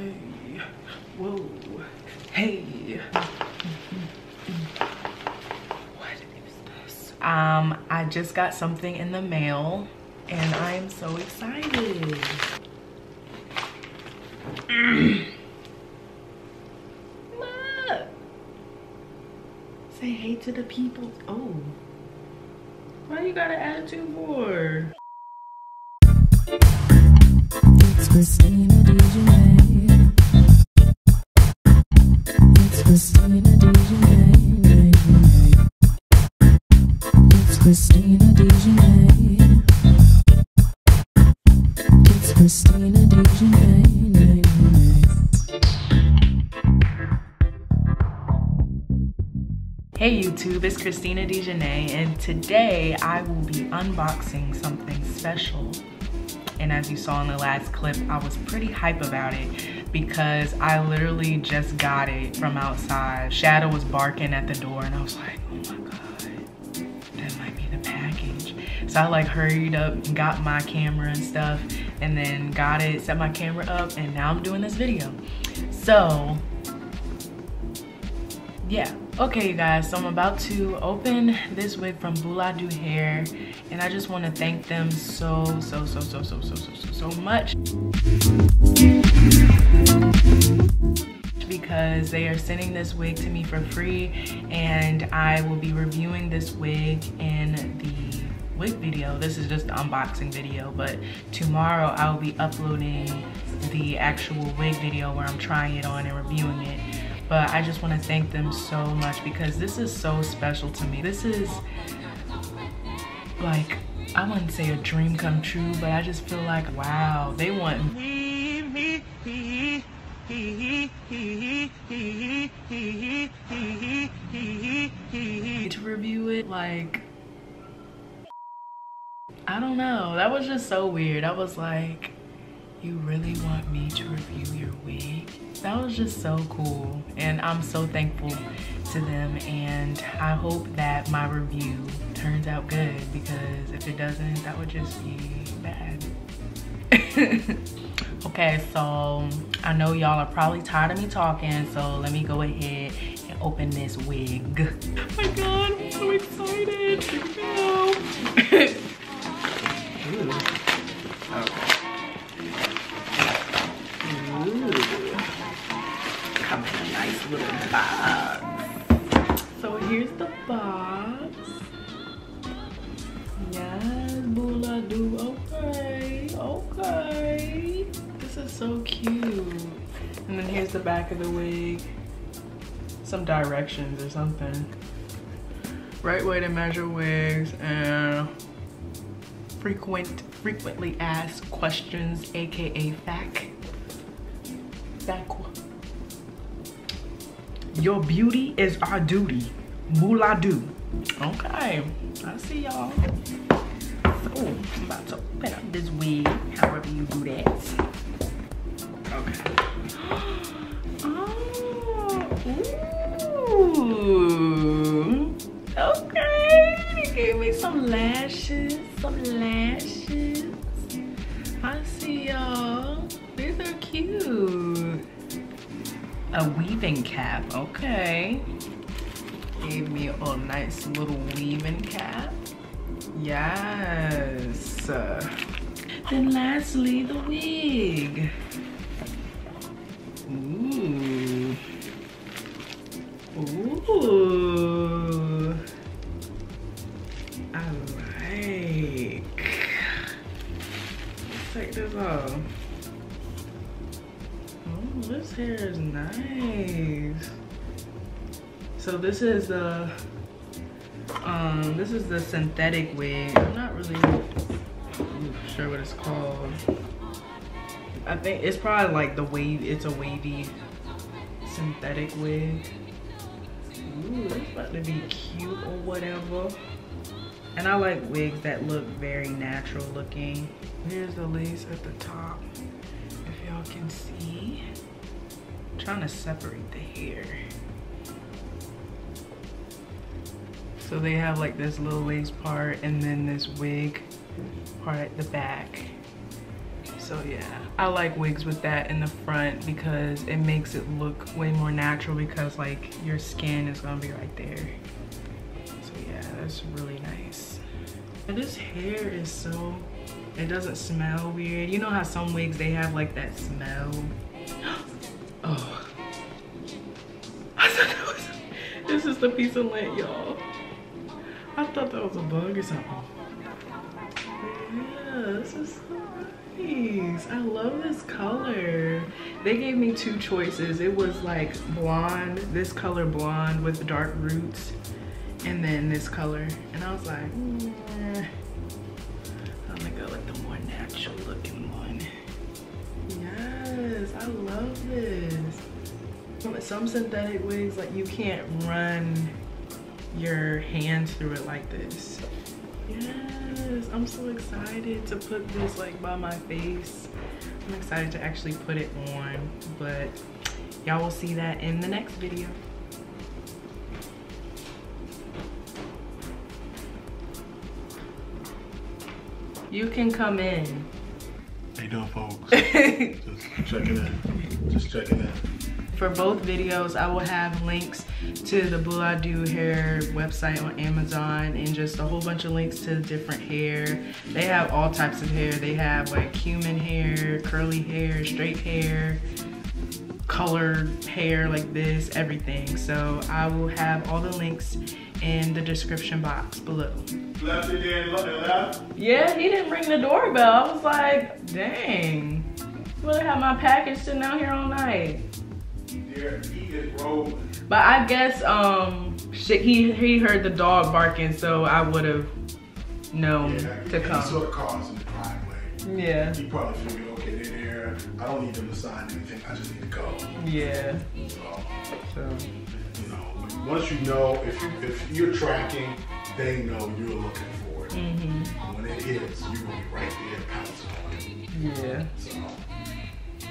Hey, whoa, hey. What is this? Um, I just got something in the mail and I am so excited. Look. Say hey to the people. Oh. Why you got an attitude for? It's Christina Dejene. Christina. Hey YouTube, it's Christina Dejene and today I will be unboxing something special. And as you saw in the last clip, I was pretty hype about it because I literally just got it from outside. Shadow was barking at the door and I was like, oh my God, that might be the package. So I like hurried up and got my camera and stuff and then got it, set my camera up and now I'm doing this video. So yeah. Okay, you guys, so I'm about to open this wig from Buladou Hair, and I just want to thank them so, so, so, so, so, so, so, so so much because they are sending this wig to me for free and i will be reviewing this wig in the wig video this is just the unboxing video but tomorrow i'll be uploading the actual wig video where i'm trying it on and reviewing it but I just want to thank them so much because this is so special to me. This is like, I wouldn't say a dream come true, but I just feel like, wow, they want me to review it like I don't know that was just so weird I was like you really want me to review your wig that was just so cool and i'm so thankful to them and i hope that my review turns out good because if it doesn't that would just be bad. Okay so i know y'all are probably tired of me talking so let me go ahead and open this wig. Oh my god i'm so excited box. Yes, do. Okay, okay. This is so cute. And then here's the back of the wig. Some directions or something. Right way to measure wigs and frequent, frequently asked questions, aka FAQ. FAQ. Your beauty is our duty. Buladou. Okay, I see y'all. So, I'm about to open up this wig, however you do that. Okay. Oh, ooh. Okay, they gave me some lashes, some lashes. I see y'all. These are cute. A weaving cap, okay. Gave me a nice little weaving cap. Yes. Then lastly, the wig. Ooh. Ooh. I like. Let's take this off. Oh, this hair is nice. So this is the um this is the synthetic wig. I'm not really sure what it's called. I think it's probably like the wave it's a wavy synthetic wig. Ooh, it's about to be cute or whatever. And I like wigs that look very natural looking. Here's the lace at the top, if y'all can see. I'm trying to separate the hair. So they have like this little lace part and then this wig part at the back. So yeah, I like wigs with that in the front because it makes it look way more natural because like your skin is gonna be right there. So yeah, that's really nice. And this hair is so, it doesn't smell weird. You know how some wigs, they have like that smell? oh. This is the piece of lint, y'all. I thought that was a bug or something. Yeah, this is so nice. I love this color. They gave me two choices. It was like blonde, this color blonde with the dark roots, and then this color. And I was like. I'm gonna go with the more natural looking one. Yes, I love this. Some synthetic wigs, like you can't run your hands through it like this. Yes, I'm so excited to put this like by my face. I'm excited to actually put it on, but y'all will see that in the next video. You can come in. How you doing, folks? Just checking in. Just checking in. For both videos, I will have links to the Buladou hair website on Amazon and just a whole bunch of links to different hair. They have all types of hair. They have like human hair, curly hair, straight hair, colored hair like this, everything. So I will have all the links in the description box below. Left it there left. Yeah, he didn't ring the doorbell. I was like, dang. Really have my package sitting out here all night. But I guess um shit, he he heard the dog barking, so I would have known Yeah, to He come. saw the cars in the driveway. Yeah, He probably figured, okay, they're there. I don't need them to sign anything. I just need to go. yeah. So, So you know, once you know, if you if you're tracking, they know you're looking for it. mhm. When it hits, you're gonna be right there pouncing on it. Yeah. So,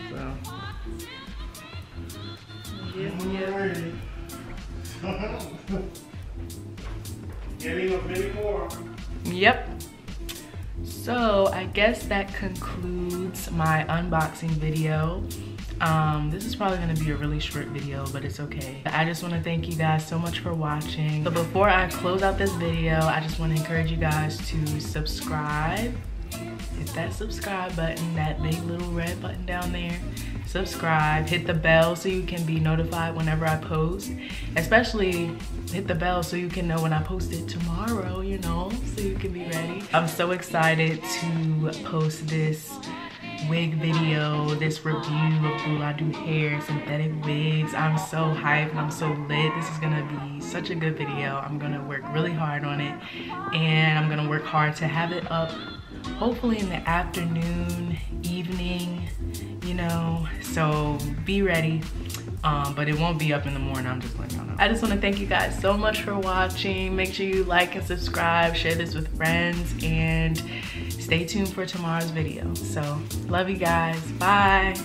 So yeah, yeah. Getting of many more. Yep. So I guess that concludes my unboxing video. Um, this is probably gonna be a really short video, but it's okay. I just wanna thank you guys so much for watching. But before I close out this video, I just wanna encourage you guys to subscribe. Hit that subscribe button, that big little red button down there. Subscribe, hit the bell so you can be notified whenever I post. Especially hit the bell so you can know when I post it tomorrow, you know, so you can be ready. I'm so excited to post this wig video, this review of Buladou hair, synthetic wigs. I'm so hyped and I'm so lit. This is gonna be such a good video. I'm gonna work really hard on it and I'm gonna work hard to have it up hopefully in the afternoon, evening, you know, so be ready. Um, but it won't be up in the morning, I'm just letting y'all know. I just wanna thank you guys so much for watching. Make sure you like and subscribe, share this with friends, and stay tuned for tomorrow's video. So, love you guys, bye.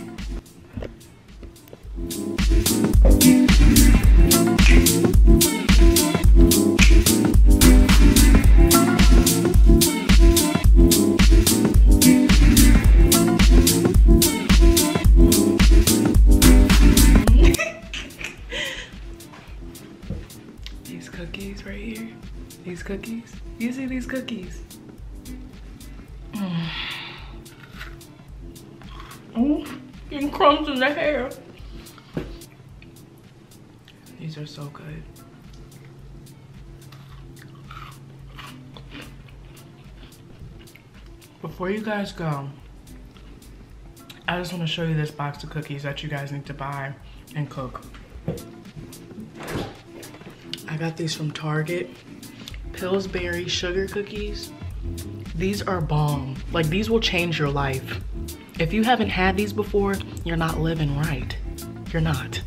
Cookies? Mm. Ooh, getting crumbs in the hair. These are so good. Before you guys go, I just want to show you this box of cookies that you guys need to buy and cook. I got these from Target. Pillsbury sugar cookies. These are bomb. Like these will change your life. If you haven't had these before, you're not living right. You're not.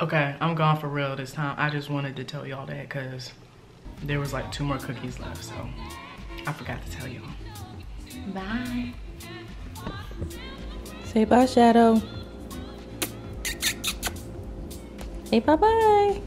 Okay, I'm gone for real this time. I just wanted to tell y'all that because there was like two more cookies left, so I forgot to tell y'all. Bye. Say bye, Shadow. Say bye bye.